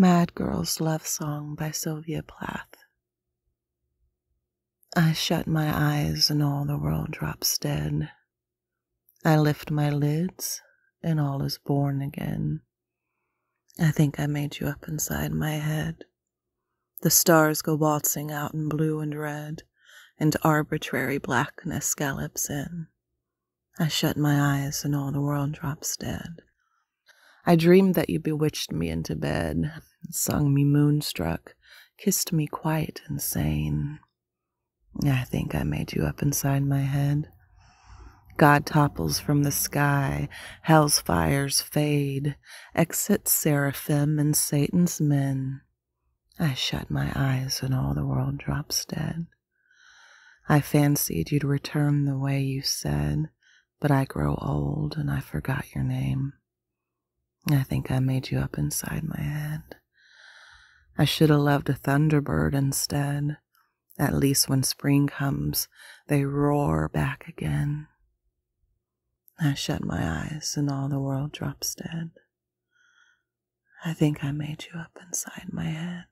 Mad Girl's Love Song by Sylvia Plath. I shut my eyes and all the world drops dead. I lift my lids and all is born again. I think I made you up inside my head. The stars go waltzing out in blue and red, and arbitrary blackness gallops in. I shut my eyes and all the world drops dead. I dreamed that you bewitched me into bed, sung me moonstruck, kissed me quite insane. I think I made you up inside my head. God topples from the sky, hell's fires fade, exit seraphim and Satan's men. I shut my eyes and all the world drops dead. I fancied you'd return the way you said, but I grow old and I forgot your name. I think I made you up inside my head. I should have loved a thunderbird instead. At least when spring comes, they roar back again. I shut my eyes and all the world drops dead. I think I made you up inside my head.